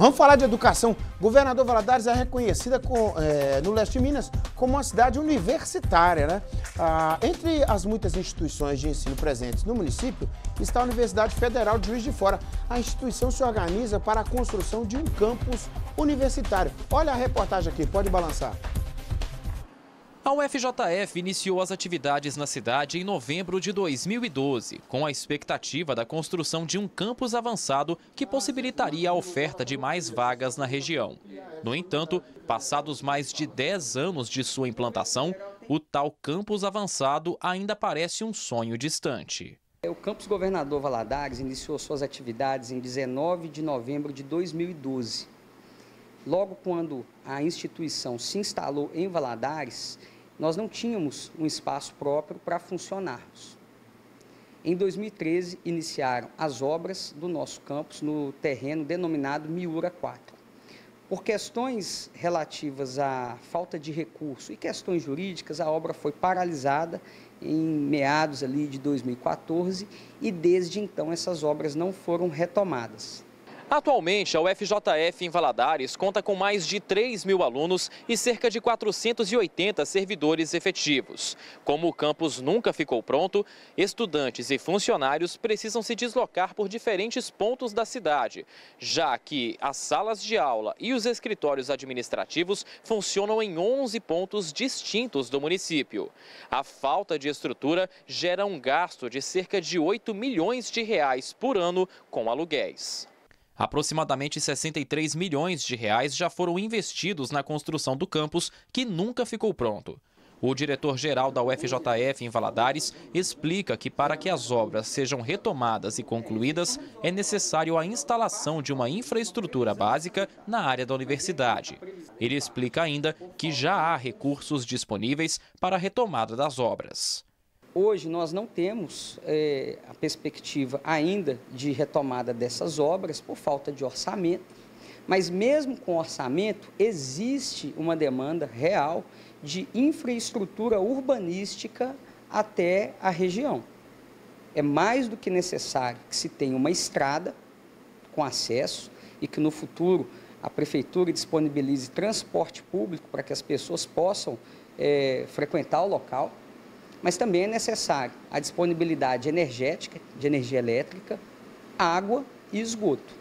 Vamos falar de educação. Governador Valadares é reconhecida com, é, no leste de Minas como uma cidade universitária. Né? Ah, entre as muitas instituições de ensino presentes no município está a Universidade Federal de Juiz de Fora. A instituição se organiza para a construção de um campus universitário. Olha a reportagem aqui, pode balançar. A UFJF iniciou as atividades na cidade em novembro de 2012, com a expectativa da construção de um campus avançado que possibilitaria a oferta de mais vagas na região. No entanto, passados mais de 10 anos de sua implantação, o tal campus avançado ainda parece um sonho distante. O campus Governador Valadares iniciou suas atividades em 19 de novembro de 2012. Logo quando a instituição se instalou em Valadares, nós não tínhamos um espaço próprio para funcionarmos. Em 2013, iniciaram as obras do nosso campus no terreno denominado Miura 4. Por questões relativas à falta de recurso e questões jurídicas, a obra foi paralisada em meados ali de 2014 e desde então essas obras não foram retomadas. Atualmente, a UFJF em Valadares conta com mais de 3 mil alunos e cerca de 480 servidores efetivos. Como o campus nunca ficou pronto, estudantes e funcionários precisam se deslocar por diferentes pontos da cidade, já que as salas de aula e os escritórios administrativos funcionam em 11 pontos distintos do município. A falta de estrutura gera um gasto de cerca de 8 milhões de reais por ano com aluguéis. Aproximadamente 63 milhões de reais já foram investidos na construção do campus, que nunca ficou pronto. O diretor-geral da UFJF em Valadares explica que para que as obras sejam retomadas e concluídas, é necessário a instalação de uma infraestrutura básica na área da universidade. Ele explica ainda que já há recursos disponíveis para a retomada das obras. Hoje nós não temos é, a perspectiva ainda de retomada dessas obras por falta de orçamento, mas mesmo com orçamento existe uma demanda real de infraestrutura urbanística até a região. É mais do que necessário que se tenha uma estrada com acesso e que no futuro a prefeitura disponibilize transporte público para que as pessoas possam é, frequentar o local mas também é necessário a disponibilidade energética, de energia elétrica, água e esgoto.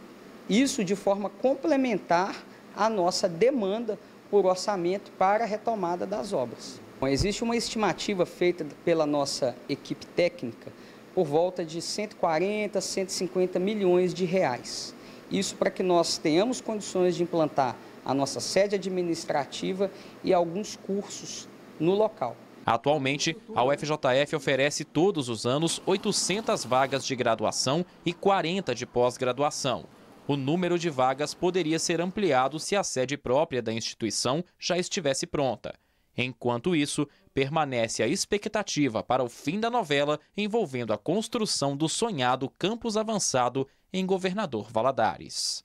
Isso de forma complementar à nossa demanda por orçamento para a retomada das obras. Bom, existe uma estimativa feita pela nossa equipe técnica por volta de 140, 150 milhões de reais. Isso para que nós tenhamos condições de implantar a nossa sede administrativa e alguns cursos no local. Atualmente, a UFJF oferece todos os anos 800 vagas de graduação e 40 de pós-graduação. O número de vagas poderia ser ampliado se a sede própria da instituição já estivesse pronta. Enquanto isso, permanece a expectativa para o fim da novela envolvendo a construção do sonhado campus avançado em Governador Valadares.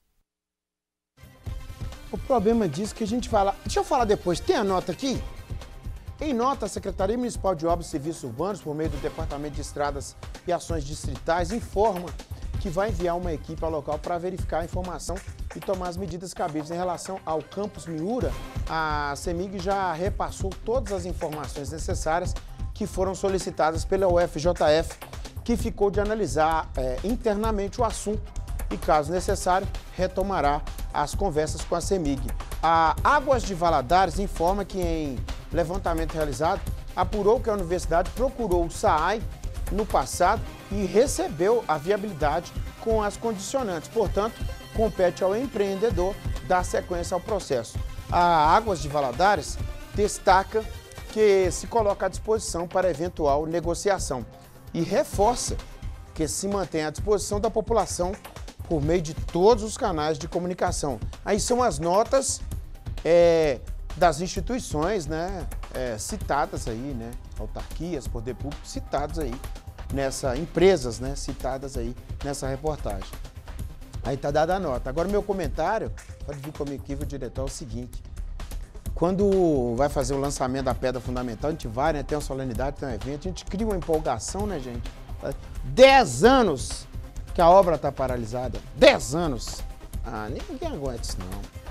O problema disso que a gente fala. Deixa eu falar depois. Tem a nota aqui? Em nota, a Secretaria Municipal de Obras e Serviços Urbanos, por meio do Departamento de Estradas e Ações Distritais, informa que vai enviar uma equipe ao local para verificar a informação e tomar as medidas cabíveis em relação ao campus Miura. A CEMIG já repassou todas as informações necessárias que foram solicitadas pela UFJF, que ficou de analisar é, internamente o assunto e, caso necessário, retomará as conversas com a CEMIG. A Águas de Valadares informa que em levantamento realizado, apurou que a universidade procurou o SAAI no passado e recebeu a viabilidade com as condicionantes. Portanto, compete ao empreendedor dar sequência ao processo. A Águas de Valadares destaca que se coloca à disposição para eventual negociação e reforça que se mantém à disposição da população por meio de todos os canais de comunicação. Aí são as notas é, das instituições né, é, citadas aí, né, autarquias, poder público, citados aí nessa, empresas né, citadas aí nessa reportagem. Aí tá dada a nota. Agora meu comentário, pode vir comigo aqui, diretor, é o seguinte. Quando vai fazer o lançamento da pedra fundamental, a gente vai, né, tem uma solenidade, tem um evento, a gente cria uma empolgação, né, gente? Dez anos que a obra está paralisada. Dez anos. Ah, ninguém aguenta isso não.